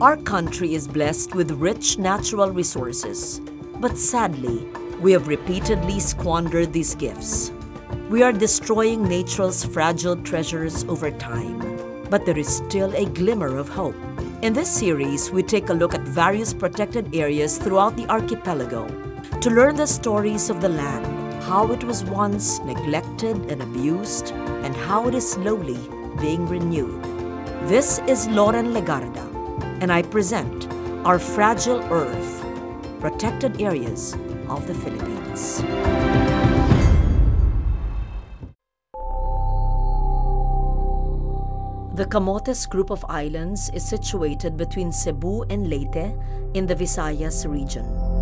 Our country is blessed with rich natural resources, but sadly, we have repeatedly squandered these gifts. We are destroying nature's fragile treasures over time, but there is still a glimmer of hope. In this series, we take a look at various protected areas throughout the archipelago to learn the stories of the land, how it was once neglected and abused, and how it is slowly being renewed. This is Loren Legarda, and I present Our Fragile Earth Protected Areas of the Philippines. The Camotes group of islands is situated between Cebu and Leyte in the Visayas region.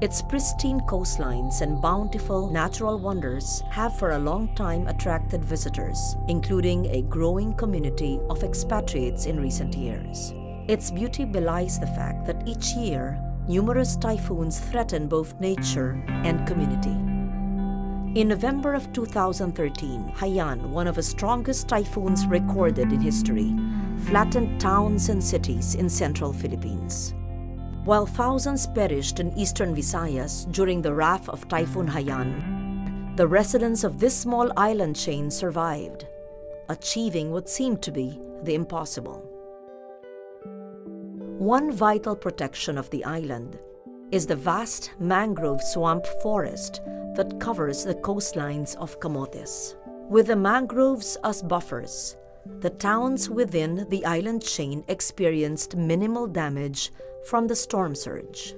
Its pristine coastlines and bountiful natural wonders have for a long time attracted visitors, including a growing community of expatriates in recent years. Its beauty belies the fact that each year, numerous typhoons threaten both nature and community. In November of 2013, Haiyan, one of the strongest typhoons recorded in history, flattened towns and cities in central Philippines. While thousands perished in eastern Visayas during the wrath of Typhoon Haiyan, the residents of this small island chain survived, achieving what seemed to be the impossible. One vital protection of the island is the vast mangrove swamp forest that covers the coastlines of Camotes. With the mangroves as buffers, the towns within the island chain experienced minimal damage from the storm surge.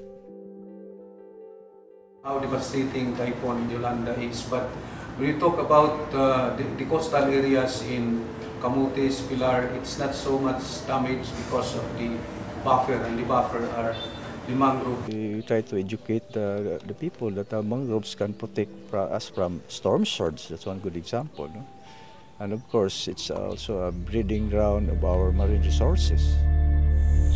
How devastating Typhoon Yolanda is, but when you talk about uh, the, the coastal areas in Camotes, Pilar, it's not so much damage because of the buffer, and the buffer are the mangrove. We try to educate uh, the people that uh, mangroves can protect fra- us from storm surge. That's one good example. No? And of course, it's also a breeding ground of our marine resources.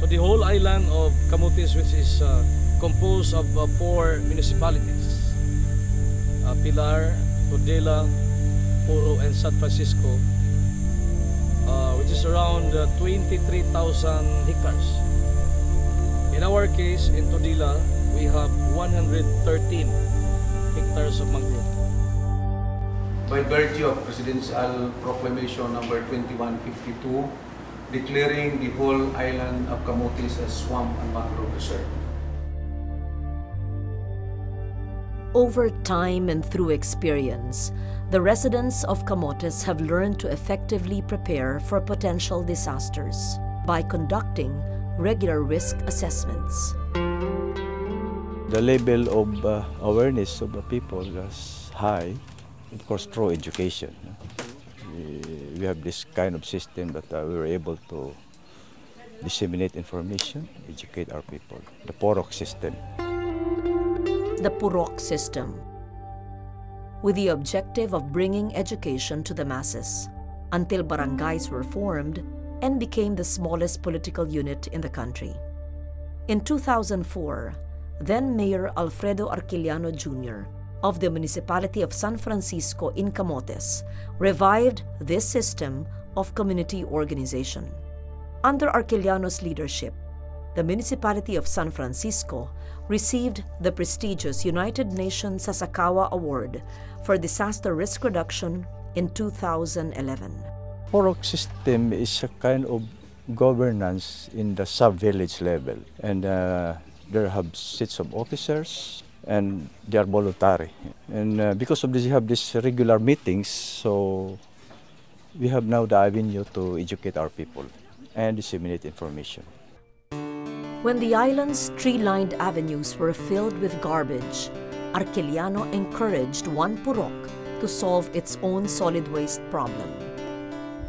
So the whole island of Camotes, which is uh, composed of uh, four municipalities, uh, Pilar, Tudela, Puro, and San Francisco, uh, which is around uh, 23,000 hectares. In our case, in Tudela, we have 113 hectares of mangrove. By virtue of Presidential Proclamation number 2152, declaring the whole island of Camotes as swamp and mangrove reserve. Over time and through experience, the residents of Camotes have learned to effectively prepare for potential disasters by conducting regular risk assessments. The level of uh, awareness of the people is high, of course, through education. no? We, we have this kind of system that uh, we were able to disseminate information, educate our people. The Purok system. the Purok system, with the objective of bringing education to the masses until barangays were formed and became the smallest political unit in the country. In 2004, then Mayor Alfredo Arquillano Jr. of the municipality of San Francisco in Camotes revived this system of community organization. Under Arquillano's leadership, the municipality of San Francisco received the prestigious United Nations Sasakawa Award for Disaster Risk Reduction in 2011. Purok system is a kind of governance in the sub-village level. And uh, there have seats of officers and they are voluntary. And uh, because of this, you have these regular meetings, so we have now the avenue to educate our people and disseminate information. When the island's tree-lined avenues were filled with garbage, Arquillano encouraged one Purok to solve its own solid waste problem.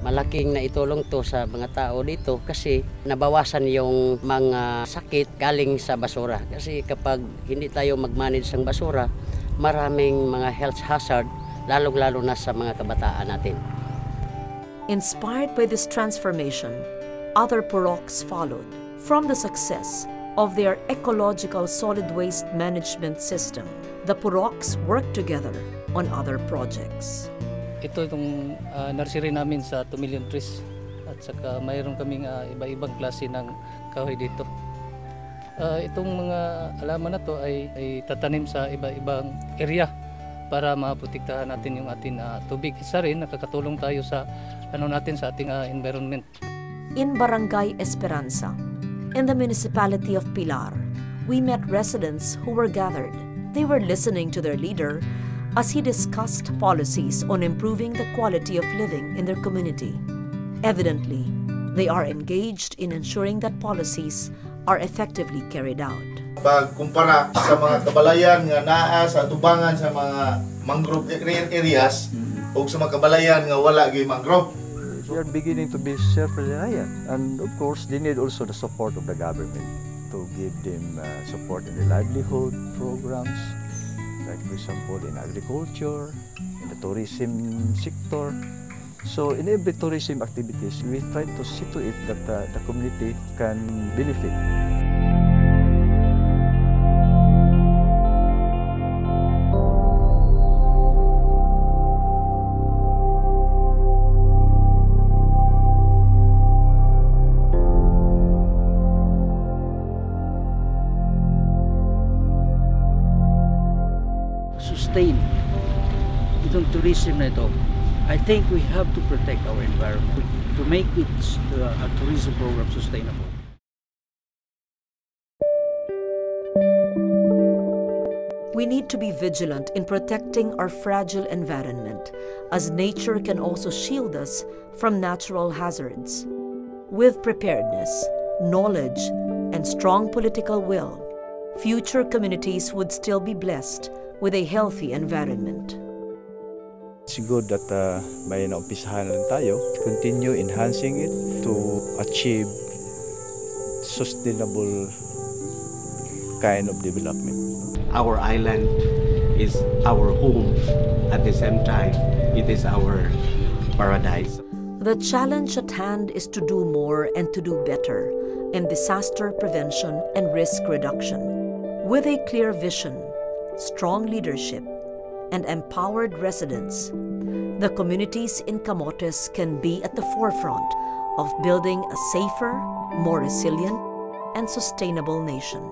Malaking naitulong to sa mga tao dito kasi nabawasan yung mga sakit galing sa basura. Kasi kapag hindi tayo mag-manage ng basura, maraming mga health hazard, lalong-lalo na sa mga kabataan natin. Inspired by this transformation, other Puroks followed. From the success of their ecological solid waste management system, the Puroks worked together on other projects. Ito itong uh, nursery namin sa 2 million trees at saka mayroon kaming uh, iba-ibang klase ng kahoy dito. Uh, itong mga alaman na to ay, ay tatanim sa iba-ibang area para maprotektahan natin yung ating uh, tubig. Isa rin, nakakatulong tayo sa ano natin sa ating uh, environment. In Barangay Esperanza, in the municipality of Pilar, we met residents who were gathered. They were listening to their leader as he discussed policies on improving the quality of living in their community. Evidently, they are engaged in ensuring that policies are effectively carried out. Pagkumpara sa mga kabalayan nga naa sa tubangan sa mga mangrove areas o sa mga kabalayan nga wala gyud mangrove. They are beginning to be self-reliant and of course they need also the support of the government to give them uh, support in the livelihood programs like for example in agriculture, in the tourism sector. So in every tourism activities, we try to see to it that uh, the community can benefit. Sustain itong tourism na ito, I think we have to protect our environment to make it uh, a tourism program sustainable. We need to be vigilant in protecting our fragile environment, as nature can also shield us from natural hazards. With preparedness, knowledge, and strong political will, future communities would still be blessed with a healthy environment. It's good that uh, may naumpisahan lang tayo, continue enhancing it to achieve sustainable kind of development. Our island is our home. At the same time, it is our paradise. The challenge at hand is to do more and to do better in disaster prevention and risk reduction. With a clear vision, strong leadership, and empowered residents, the communities in Camotes can be at the forefront of building a safer, more resilient, and sustainable nation.